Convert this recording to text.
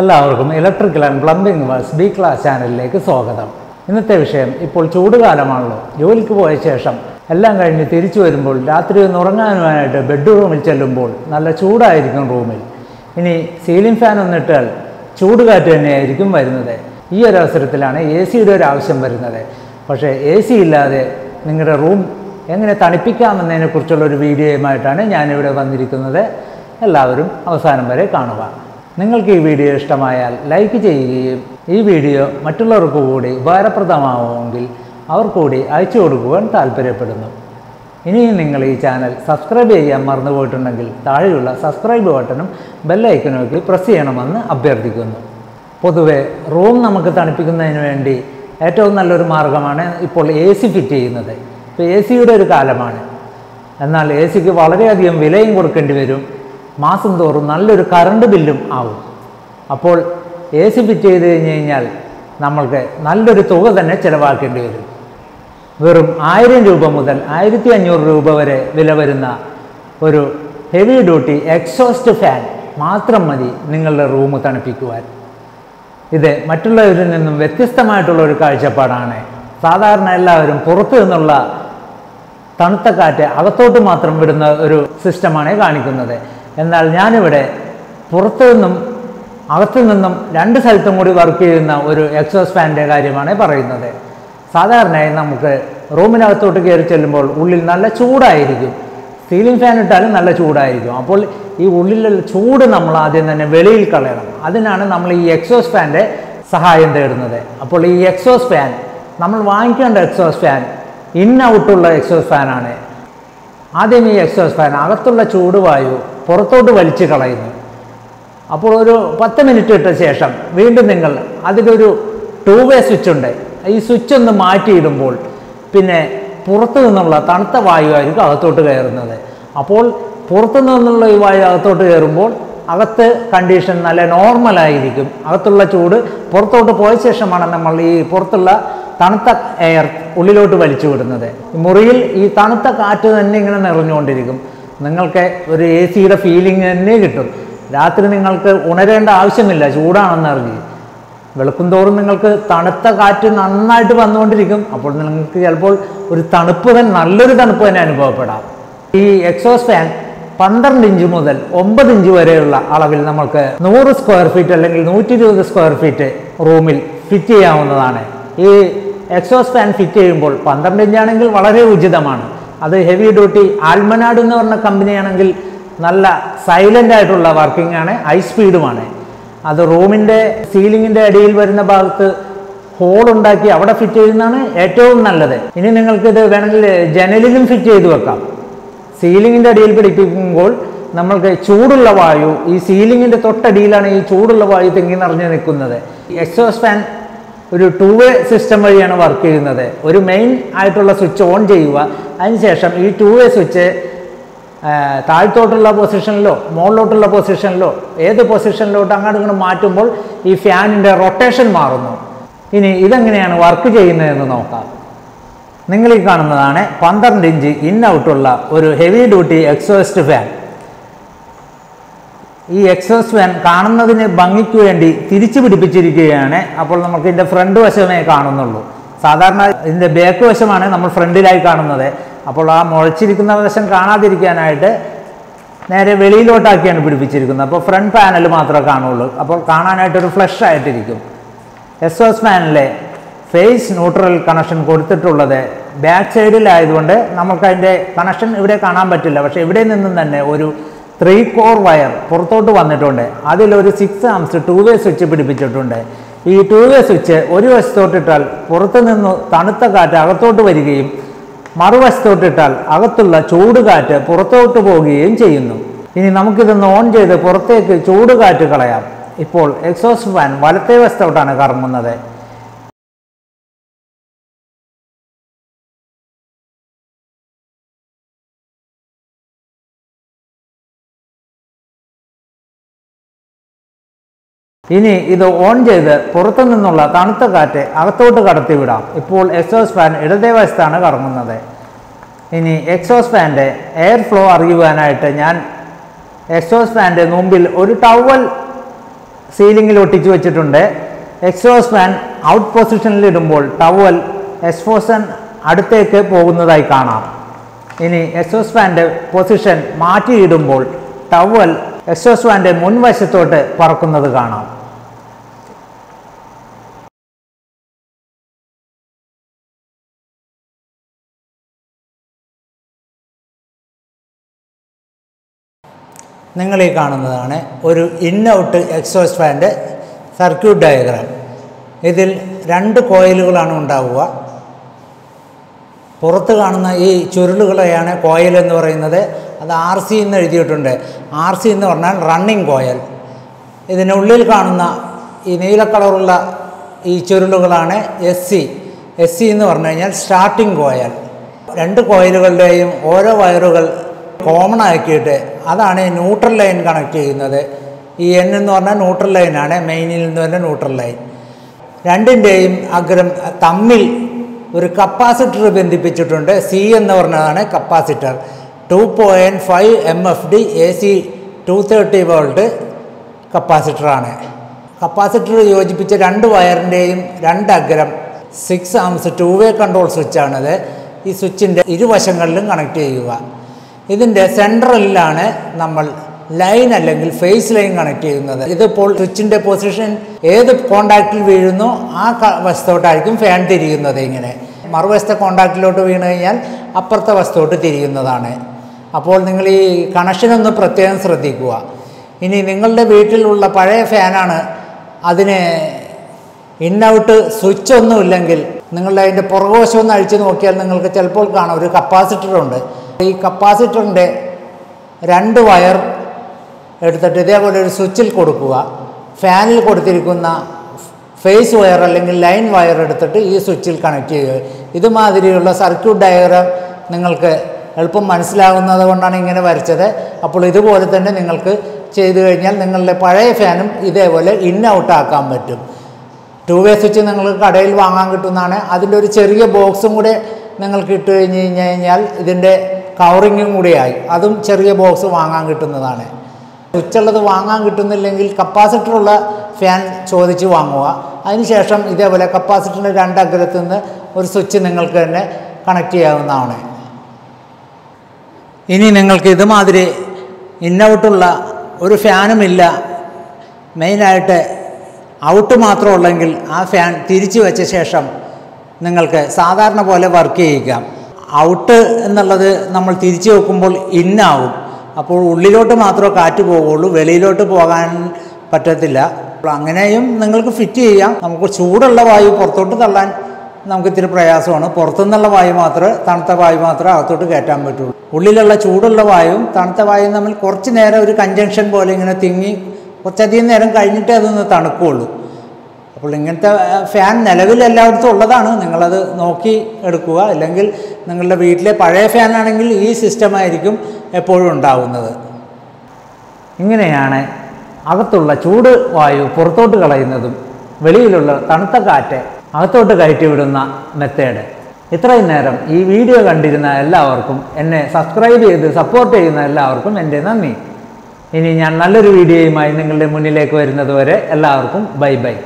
എല്ലാവർക്കും electrical and plumbing works B class ചാനലിലേക്ക് സ്വാഗതം. ഇന്നത്തെ വിഷയം ഇപ്പോൾ ചൂടുകാലമാണല്ലോ. ജോലിക്ക് പോയ ശേഷം എല്ലാം കഴിഞ്ഞ് തിരിച്ചു വരുമ്പോൾ രാത്രി ഒന്ന് ഉറങ്ങാനുമായിട്ട് ബെഡ്റൂമിൽ ചെല്ലുമ്പോൾ നല്ല ചൂടായിരിക്കും റൂമിൽ ഇനി സീലിംഗ് ഫാൻ ഒന്നിട്ടാൽ ചൂടുകാറ്റ് തന്നെയായിരിക്കും വരുന്നത്. ഈ ഒരു അവസരത്തിലാണ് എ സിയുടെ ഒരു ആവശ്യം വരുന്നത്. പക്ഷേ എ സി ഇല്ലാതെ നിങ്ങളുടെ റൂം എങ്ങനെ തണുപ്പിക്കാമെന്നതിനെക്കുറിച്ചുള്ള ഒരു വീഡിയോയുമായിട്ടാണ് ഞാനിവിടെ വന്നിരിക്കുന്നത്. എല്ലാവരും അവസാനം വരെ കാണുക. നിങ്ങൾക്ക് ഈ വീഡിയോ ഇഷ്ടമായാൽ ലൈക്ക് ചെയ്യുകയും ഈ വീഡിയോ മറ്റുള്ളവർക്ക് കൂടി ഉപകാരപ്രദമാവുമെങ്കിൽ അവർ കൂടി അയച്ചു കൊടുക്കുവാൻ താല്പര്യപ്പെടുന്നു ഇനിയും നിങ്ങൾ ഈ ചാനൽ സബ്സ്ക്രൈബ് ചെയ്യാൻ മറന്നുപോയിട്ടുണ്ടെങ്കിൽ താഴെയുള്ള സബ്സ്ക്രൈബ് ബട്ടണും ബെല്ലൈക്കനൊക്കെ പ്രസ് ചെയ്യണമെന്ന് അഭ്യർത്ഥിക്കുന്നു. പൊതുവെ റൂം നമുക്ക് തണുപ്പിക്കുന്നതിന് വേണ്ടി ഏറ്റവും നല്ലൊരു മാർഗമാണ് ഇപ്പോൾ എ സി ഫിറ്റ് ചെയ്യുന്നത്. ഇപ്പോൾ എ സിയുടെ ഒരു കാലമാണ്. എന്നാൽ എ സിക്ക് വളരെയധികം വിലയും കൊടുക്കേണ്ടി വരും. മാസം തോറും നല്ലൊരു കറണ്ട് ബില്ലും ആവും. അപ്പോൾ എ സി ഫിറ്റ് ചെയ്ത് കഴിഞ്ഞ് കഴിഞ്ഞാൽ നമ്മൾക്ക് നല്ലൊരു തുക തന്നെ ചിലവാക്കേണ്ടി വരും. വെറും ആയിരം രൂപ മുതൽ ആയിരത്തി അഞ്ഞൂറ് രൂപ വരെ വില വരുന്ന ഒരു ഹെവി ഡ്യൂട്ടി എക്സോസ്റ്റ് ഫാൻ മാത്രം മതി നിങ്ങളുടെ റൂം തണുപ്പിക്കുവാൻ. ഇത് മറ്റുള്ളവരിൽ നിന്നും വ്യത്യസ്തമായിട്ടുള്ള ഒരു കാഴ്ചപ്പാടാണ്. സാധാരണ എല്ലാവരും പുറത്തു നിന്നുള്ള തണുത്ത കാറ്റ് അകത്തോട്ട് മാത്രം വിടുന്ന ഒരു സിസ്റ്റമാണ് കാണിക്കുന്നത്. എന്നാൽ ഞാനിവിടെ പുറത്തു നിന്നും അകത്തു നിന്നും രണ്ട് സ്ഥലത്തും കൂടി വർക്ക് ചെയ്യുന്ന ഒരു എക്സോസ് ഫാനിന്റെ കാര്യമാണ് പറയുന്നത്. സാധാരണയായി നമുക്ക് റൂമിനകത്തോട്ട് കയറി ചെല്ലുമ്പോൾ ഉള്ളിൽ നല്ല ചൂടായിരിക്കും. സീലിംഗ് ഫാൻ ഇട്ടാലും നല്ല ചൂടായിരിക്കും. അപ്പോൾ ഈ ഉള്ളിലുള്ള ചൂട് നമ്മൾ ആദ്യം തന്നെ വെളിയിൽ കളയണം. അതിനാണ് നമ്മൾ ഈ എക്സോസ് ഫാന്റെ സഹായം തേടുന്നത്. അപ്പോൾ ഈ എക്സോസ് ഫാൻ നമ്മൾ വാങ്ങിക്കേണ്ട എക്സോസ് ഫാൻ ഇൻ ഔട്ടുള്ള എക്സോസ് ഫാനാണ് ആദ്യം ഈ എക്സോസ് ഫാൻ അകത്തുള്ള ചൂടുവായു പുറത്തോട്ട് വലിച്ചു കളയുന്നു. അപ്പോൾ ഒരു പത്ത് മിനിറ്റ് ഇട്ട ശേഷം വീണ്ടും നിങ്ങൾ അതിലൊരു ടൂ വേ സ്വിച്ച് ഉണ്ട്. ഈ സ്വിച്ച് ഒന്ന് മാറ്റിയിടുമ്പോൾ പിന്നെ പുറത്തു നിന്നുള്ള തണുത്ത വായു ആയിരിക്കും അകത്തോട്ട് കയറുന്നത്. അപ്പോൾ പുറത്തു നിന്നുള്ള ഈ വായു അകത്തോട്ട് കയറുമ്പോൾ അകത്ത് കണ്ടീഷൻ നല്ല നോർമലായിരിക്കും അകത്തുള്ള ചൂട് പുറത്തോട്ട് പോയ ശേഷമാണ് നമ്മൾ ഈ പുറത്തുള്ള തണുത്ത എയർ ഉള്ളിലോട്ട് വലിച്ചു വിടുന്നത്. മുറിയിൽ ഈ തണുത്ത കാറ്റ് തന്നെ ഇങ്ങനെ നിറഞ്ഞുകൊണ്ടിരിക്കും. നിങ്ങൾക്ക് ഒരു എ സിയുടെ ഫീലിംഗ് തന്നെ കിട്ടും. രാത്രി നിങ്ങൾക്ക് ഉണരേണ്ട ആവശ്യമില്ല ചൂടാണെന്ന് അറിഞ്ഞ്. വെളുക്കും തോറും നിങ്ങൾക്ക് തണുത്ത കാറ്റ് നന്നായിട്ട് വന്നുകൊണ്ടിരിക്കും. അപ്പോൾ നിങ്ങൾക്ക് ചിലപ്പോൾ ഒരു തണുപ്പ് തന്നെ നല്ലൊരു തണുപ്പ് തന്നെ അനുഭവപ്പെടാം. ഈ എക്സോസ് ഫാൻ പന്ത്രണ്ട് ഇഞ്ച് മുതൽ ഒമ്പത് ഇഞ്ച് വരെയുള്ള അളവിൽ നമ്മൾക്ക് നൂറ് സ്ക്വയർ ഫീറ്റ് അല്ലെങ്കിൽ നൂറ്റി സ്ക്വയർ ഫീറ്റ് റൂമിൽ ഫിറ്റ് ചെയ്യാവുന്നതാണ്. ഈ എക്സോസ് ഫാൻ ഫിറ്റ് ചെയ്യുമ്പോൾ പന്ത്രണ്ട് ഇഞ്ചാണെങ്കിൽ വളരെ ഉചിതമാണ്. അത് ഹെവി ഡ്യൂട്ടി ആൽമനാട് എന്ന് പറഞ്ഞ കമ്പനിയാണെങ്കിൽ നല്ല സൈലന്റ് ആയിട്ടുള്ള വർക്കിംഗ് ആണ് ഹൈ സ്പീഡുമാണ് അത് റൂമിന്റെ സീലിങ്ങിന്റെ അടിയിൽ വരുന്ന ഭാഗത്ത് ഹോൾ ഉണ്ടാക്കി അവിടെ ഫിറ്റ് ചെയ്യുന്നതാണ് ഏറ്റവും നല്ലത്. ഇനി നിങ്ങൾക്കിത് വേണമെങ്കിൽ ജനലിലും ഫിറ്റ് ചെയ്ത് വെക്കാം. സീലിങ്ങിന്റെ അടിയിൽ പിടിപ്പിക്കുമ്പോൾ നമ്മൾക്ക് ചൂടുള്ള വായു ഈ സീലിങ്ങിന്റെ തൊട്ടടിയിലാണ് ഈ ചൂടുള്ള വായു തെങ്ങി നിറഞ്ഞു നിൽക്കുന്നത്. എക്സോസ് ഫാൻ ഒരു ടൂ വേ സിസ്റ്റം വഴിയാണ് വർക്ക് ചെയ്യുന്നത്. ഒരു മെയിൻ ആയിട്ടുള്ള സ്വിച്ച് ഓൺ ചെയ്യുക. അതിനുശേഷം ഈ ടൂ വേ സ്വിച്ച് താഴ്ത്തോട്ടുള്ള പൊസിഷനിലോ മുകളിലോട്ടുള്ള പൊസിഷനിലോ ഏത് പൊസിഷനിലോട്ട് അങ്ങോട്ട് ഇങ്ങോട്ട് മാറ്റുമ്പോൾ ഈ ഫാനിന്റെ റൊട്ടേഷൻ മാറുന്നു. ഇനി ഇതെങ്ങനെയാണ് വർക്ക് ചെയ്യുന്നതെന്ന് നോക്കാം. നിങ്ങൾ ഈ കാണുന്നതാണ് പന്ത്രണ്ട് ഇഞ്ച് ഇൻ ഔട്ടുള്ള ഒരു ഹെവി ഡ്യൂട്ടി എക്സോസ്റ്റ് ഫാൻ ഈ എക്സോസ് ഫാൻ കാണുന്നതിന് ഭംഗിക്ക് വേണ്ടി തിരിച്ചു പിടിപ്പിച്ചിരിക്കുകയാണ്. അപ്പോൾ നമുക്ക് ഇതിന്റെ ഫ്രണ്ട് വശമേ കാണുന്നുള്ളൂ. സാധാരണ ഇതിന്റെ ബാക്ക് വശമാണ് നമ്മൾ ഫ്രണ്ടിലായി കാണുന്നത്. അപ്പോൾ ആ മുഴച്ചിരിക്കുന്ന വശം കാണാതിരിക്കാനായിട്ട് നേരെ വെളിയിലോട്ടാക്കിയാണ് പിടിപ്പിച്ചിരിക്കുന്നത്. അപ്പോൾ ഫ്രണ്ട് പാനൽ മാത്രമേ കാണുള്ളൂ. അപ്പോൾ കാണാനായിട്ടൊരു ഫ്ലഷ് ആയിട്ടിരിക്കും. എക്സോസ് ഫാനിലെ ഫേസ് ന്യൂട്രൽ കണക്ഷൻ കൊടുത്തിട്ടുള്ളത് ബാക്ക് സൈഡിലായതുകൊണ്ട് നമുക്കതിന്റെ കണക്ഷൻ ഇവിടെ കാണാൻ പറ്റില്ല. പക്ഷേ ഇവിടെ നിന്നും തന്നെ ഒരു ത്രീ കോർ വയർ പുറത്തോട്ട് വന്നിട്ടുണ്ട്. അതിലൊരു six amps two way switch പിടിപ്പിച്ചിട്ടുണ്ട്. ഈ ടു വേ സ്വിച്ച് ഒരു വശത്തോട്ടിട്ടാൽ പുറത്തു നിന്ന് തണുത്ത കാറ്റ് അകത്തോട്ട് വരികയും മറുവശത്തോട്ടിട്ടാൽ അകത്തുള്ള ചൂട് കാറ്റ് പുറത്തോട്ട് പോവുകയും ചെയ്യുന്നു. ഇനി നമുക്കിതൊന്ന് ഓൺ ചെയ്ത് പുറത്തേക്ക് ചൂട് കാറ്റ് കളയാം. ഇപ്പോൾ എക്സോസ്റ്റ് ഫാൻ വലത്തേ വശത്തോട്ടാണ് കറങ്ങുന്നത്. ഇനി ഇത് ഓൺ ചെയ്ത് പുറത്തു നിന്നുള്ള തണുത്ത കാറ്റ് അകത്തോട്ട് കടത്തിവിടാം. ഇപ്പോൾ എക്സോസ് ഫാൻ ഇടതേ വശത്താണ് കറങ്ങുന്നത്. ഇനി എക്സോസ് ഫാന്റെ എയർ ഫ്ലോ അറിയുവാനായിട്ട് ഞാൻ എക്സോസ് ഫാന്റെ മുമ്പിൽ ഒരു ടവൽ സീലിംഗിൽ ഒട്ടിച്ചു വെച്ചിട്ടുണ്ട്. എക്സോസ് ഫാൻ ഔട്ട് പൊസിഷനിൽ ഇടുമ്പോൾ ടവൽ എക്സ്പോസൻ അടുത്തേക്ക് പോകുന്നതായി കാണാം. ഇനി എക്സോസ് ഫാന്റെ പൊസിഷൻ മാറ്റിയിടുമ്പോൾ ടവൽ എക്സോസ് ഫാന്റെ മുൻവശത്തോട്ട് പറക്കുന്നത് കാണാം. നിങ്ങൾ ഈ കാണുന്നതാണ് ഒരു ഇൻ ഔട്ട് എക്സോസ് ഫാന്റെ സർക്യൂട്ട് ഡയഗ്രാം ഇതിൽ രണ്ട് കോയിലുകളാണ് ഉണ്ടാവുക. പുറത്ത് കാണുന്ന ഈ ചുരുളുകളെയാണ് കോയിൽ എന്ന് പറയുന്നത്. അത് ആർ സി എന്ന് എഴുതിയിട്ടുണ്ട്. ആർ സി എന്ന് പറഞ്ഞാൽ റണ്ണിങ് കോയൽ ഇതിനുള്ളിൽ കാണുന്ന ഈ നീല കളറുള്ള ഈ ചുരുളുകളാണ് എസ് സി എസ് സി എന്ന് പറഞ്ഞു കഴിഞ്ഞാൽ സ്റ്റാർട്ടിംഗ് കോയൽ രണ്ട് കോയിലുകളുടെയും ഓരോ വയറുകൾ കോമൺ ആക്കിയിട്ട് അതാണ് ന്യൂട്രൽ ലൈൻ കണക്ട് ചെയ്യുന്നത്. ഈ എൻ എന്ന് പറഞ്ഞാൽ ന്യൂട്രൽ ലൈനാണ് മെയിനിൽ നിന്ന് വരുന്ന ന്യൂട്രൽ ലൈൻ രണ്ടിന്റെയും അഗ്രം തമ്മിൽ ഒരു കപ്പാസിറ്റർ ബന്ധിപ്പിച്ചിട്ടുണ്ട്. സി എന്ന് പറഞ്ഞതാണ് capacitor two point five M F D A C two thirty volt കപ്പാസിറ്ററാണ് capacitor യോജിപ്പിച്ച രണ്ട് വയറിന്റെയും രണ്ട് അഗ്രം six amps two way control സ്വിച്ചാണത് ഈ സ്വിച്ചിന്റെ ഇരുവശങ്ങളിലും കണക്ട് ചെയ്യുക. ഇതിന്റെ സെൻട്രലിലാണ് നമ്മൾ ലൈൻ അല്ലെങ്കിൽ ഫേസ് ലൈൻ കണക്ട് ചെയ്യുന്നത്. ഇതിപ്പോൾ സ്വിച്ചിന്റെ പൊസിഷൻ ഏത് കോണ്ടാക്റ്റിൽ വീഴുന്നോ ആ വശത്തോട്ടായിരിക്കും ഫാൻ തിരിയുന്നത് ഇങ്ങനെ. മറുവശത്തെ കോണ്ടാക്റ്റിലോട്ട് വീണ് കഴിഞ്ഞാൽ അപ്പുറത്തെ വശത്തോട്ട് തിരിയുന്നതാണ്. അപ്പോൾ നിങ്ങൾ ഈ കണക്ഷനൊന്ന് പ്രത്യേകം ശ്രദ്ധിക്കുക. ഇനി നിങ്ങളുടെ വീട്ടിലുള്ള പഴയ ഫാനാണ് അതിന് ഇൻ ഔട്ട് സ്വിച്ച് ഒന്നും ഇല്ലെങ്കിൽ നിങ്ങളുടെ അതിന്റെ പുറകുവശം ഒന്ന് അഴിച്ചു നോക്കിയാൽ നിങ്ങൾക്ക് ചിലപ്പോൾ കാണാം. ഒരു കപ്പാസിറ്ററുണ്ട് ഈ കപ്പാസിറ്ററിന്റെ രണ്ട് വയർ എടുത്തിട്ട് ഇതേപോലെ ഒരു സ്വിച്ചിൽ കൊടുക്കുക. ഫാനിൽ കൊടുത്തിരിക്കുന്ന ഫേസ് വയർ അല്ലെങ്കിൽ ലൈൻ വയർ എടുത്തിട്ട് ഈ സ്വിച്ചിൽ കണക്ട് ചെയ്യുക. ഇതുമാതിരിയുള്ള സർക്യൂട്ട് ഡയഗ്രാം നിങ്ങൾക്ക് എളുപ്പം മനസ്സിലാകുന്നത് കൊണ്ടാണ് ഇങ്ങനെ വരച്ചത്. അപ്പോൾ ഇതുപോലെ തന്നെ നിങ്ങൾക്ക് ചെയ്തു കഴിഞ്ഞാൽ നിങ്ങളുടെ പഴയ ഫാനും ഇതേപോലെ ഇൻ ഔട്ട് ആക്കാൻ പറ്റും. ടു വേ സ്വിച്ച് നിങ്ങൾക്ക് കടയിൽ വാങ്ങാൻ കിട്ടുന്നതാണ്. അതിന്റെ ഒരു ചെറിയ ബോക്സും കൂടെ നിങ്ങൾക്ക് ഇട്ട് കഴിഞ്ഞ് കഴിഞ്ഞ് കഴിഞ്ഞാൽ ഇതിന്റെ കവറിങ്ങും കൂടിയായി. അതും ചെറിയ ബോക്സ് വാങ്ങാൻ കിട്ടുന്നതാണ്. സ്വിച്ചുള്ളത് വാങ്ങാൻ കിട്ടുന്നില്ലെങ്കിൽ കപ്പാസിറ്ററുള്ള ഫാൻ ചോദിച്ച് വാങ്ങുക. അതിനുശേഷം ഇതേപോലെ കപ്പാസിറ്ററിന്റെ രണ്ട് അഗ്രത്തിൽ നിന്ന് ഒരു സ്വിച്ച് നിങ്ങൾക്ക് തന്നെ കണക്ട് ചെയ്യാവുന്നതാണ്. ഇനി നിങ്ങൾക്ക് ഇതുമാതിരി ഇന്നൗട്ടുള്ള ഒരു ഫാനുമില്ല മെയിനായിട്ട് ഔട്ട് മാത്രമുള്ളെങ്കിൽ ആ ഫാൻ തിരിച്ചു വെച്ച ശേഷം നിങ്ങൾക്ക് സാധാരണ പോലെ വർക്ക് ചെയ്യിക്കാം ഔട്ട് എന്നുള്ളത് നമ്മൾ തിരിച്ചു വെക്കുമ്പോൾ ഇന്നാവും അപ്പോൾ ഉള്ളിലോട്ട് മാത്രമേ കാറ്റ് പോവുള്ളൂ വെളിയിലോട്ട് പോകാൻ പറ്റത്തില്ല. അപ്പോൾ അങ്ങനെയും നിങ്ങൾക്ക് ഫിറ്റ് ചെയ്യാം. നമുക്ക് ചൂടുള്ള വായു പുറത്തോട്ട് തള്ളാൻ നമുക്ക് ഇത്തിരി പ്രയാസമാണ്. പുറത്തുനിന്നുള്ള വായു മാത്രമേ തണുത്ത വായു മാത്രമേ അകത്തോട്ട് കയറ്റാൻ പറ്റുള്ളൂ. ഉള്ളിലുള്ള ചൂടുള്ള വായുവും തണുത്ത വായുവും തമ്മിൽ കുറച്ച് നേരം ഒരു കഞ്ചങ്ഷൻ പോലെ ഇങ്ങനെ തിങ്ങി കുറച്ചധികം നേരം കഴിഞ്ഞിട്ടേ അതൊന്ന് തണുക്കുകയുള്ളൂ. അപ്പോൾ ഇങ്ങനത്തെ ഫാൻ നിലവിൽ എല്ലായിടത്തും ഉള്ളതാണ്. നിങ്ങളത് നോക്കി എടുക്കുക. അല്ലെങ്കിൽ നിങ്ങളുടെ വീട്ടിലെ പഴയ ഫാനാണെങ്കിൽ ഈ സിസ്റ്റമായിരിക്കും എപ്പോഴും ഉണ്ടാവുന്നത്. ഇങ്ങനെയാണ് അകത്തുള്ള ചൂട് വായു പുറത്തോട്ട് കളയുന്നതും വെളിയിലുള്ള തണുത്ത കാറ്റ് അകത്തോട്ട് കയറ്റിവിടുന്ന മെത്തേഡ് ഇത്രയും നേരം ഈ വീഡിയോ കണ്ടിരുന്ന എല്ലാവർക്കും എന്നെ സബ്സ്ക്രൈബ് ചെയ്ത് സപ്പോർട്ട് ചെയ്യുന്ന എല്ലാവർക്കും എന്റെ നന്ദി. ഇനി ഞാൻ നല്ലൊരു വീഡിയോയുമായി നിങ്ങളുടെ മുന്നിലേക്ക് വരുന്നതുവരെ എല്ലാവർക്കും ബൈ ബൈ